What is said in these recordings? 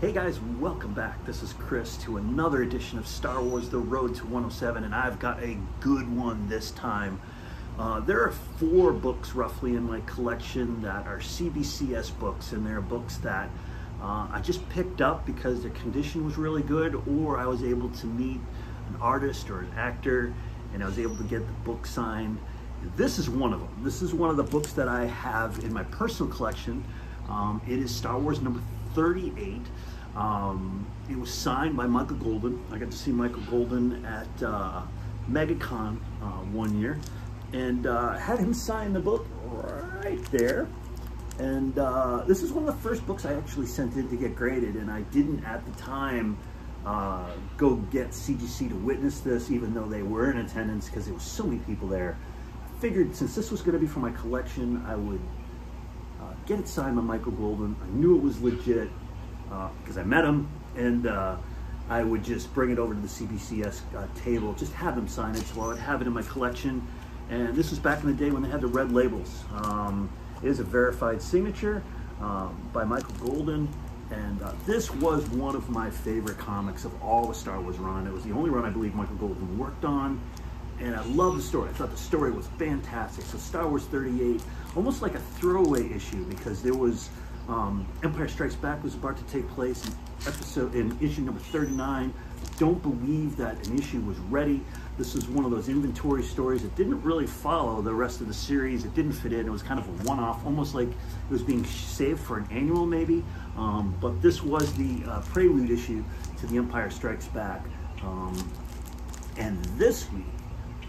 Hey guys, welcome back. This is Chris to another edition of Star Wars The Road to 107, and I've got a good one this time. Uh, there are four books roughly in my collection that are CBCS books, and they're books that uh, I just picked up because their condition was really good, or I was able to meet an artist or an actor, and I was able to get the book signed. This is one of them. This is one of the books that I have in my personal collection. Um, it is Star Wars number 38. Um, it was signed by Michael Golden. I got to see Michael Golden at uh, MegaCon uh, one year and uh, had him sign the book right there. And uh, this is one of the first books I actually sent in to get graded, and I didn't at the time uh, go get CGC to witness this, even though they were in attendance because there was so many people there. I figured since this was going to be for my collection, I would uh, get it signed by Michael Golden. I knew it was legit because uh, I met him, and uh, I would just bring it over to the CBCS uh, table, just have them sign it, so I would have it in my collection. And this was back in the day when they had the red labels. Um, it is a verified signature um, by Michael Golden. And uh, this was one of my favorite comics of all the Star Wars run. It was the only run I believe Michael Golden worked on. And I love the story. I thought the story was fantastic. So Star Wars 38, almost like a throwaway issue because there was um, Empire Strikes Back was about to take place in episode in issue number 39. Don't believe that an issue was ready. This was one of those inventory stories that didn't really follow the rest of the series. It didn't fit in. It was kind of a one-off, almost like it was being saved for an annual maybe. Um, but this was the uh, prelude issue to the Empire Strikes Back. Um, and this week,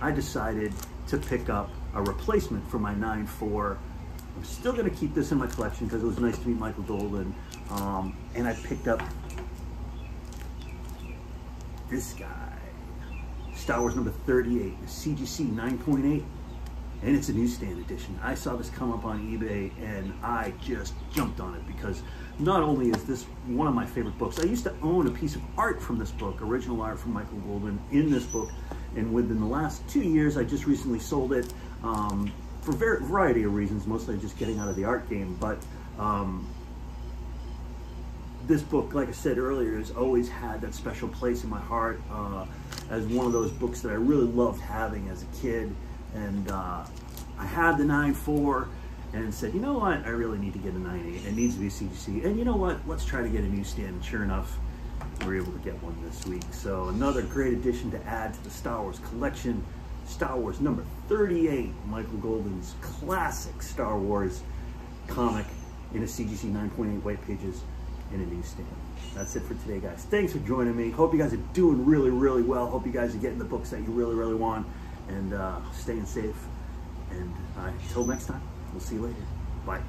I decided to pick up a replacement for my 9.4 I'm still going to keep this in my collection because it was nice to meet Michael Golden. Um, and I picked up this guy. Star Wars number 38, CGC 9.8, and it's a newsstand edition. I saw this come up on eBay and I just jumped on it because not only is this one of my favorite books, I used to own a piece of art from this book, original art from Michael Golden in this book, and within the last two years, I just recently sold it. Um, for a variety of reasons, mostly just getting out of the art game. But um, this book, like I said earlier, has always had that special place in my heart uh, as one of those books that I really loved having as a kid. And uh, I had the 9.4 and said, you know what, I really need to get a 9.8. It needs to be a CGC. And you know what, let's try to get a newsstand. And sure enough, we were able to get one this week. So another great addition to add to the Star Wars collection. Star Wars number 38, Michael Golden's classic Star Wars comic in a CGC 9.8 white pages in a newsstand. That's it for today, guys. Thanks for joining me. Hope you guys are doing really, really well. Hope you guys are getting the books that you really, really want and uh, staying safe. And uh, until next time, we'll see you later. Bye.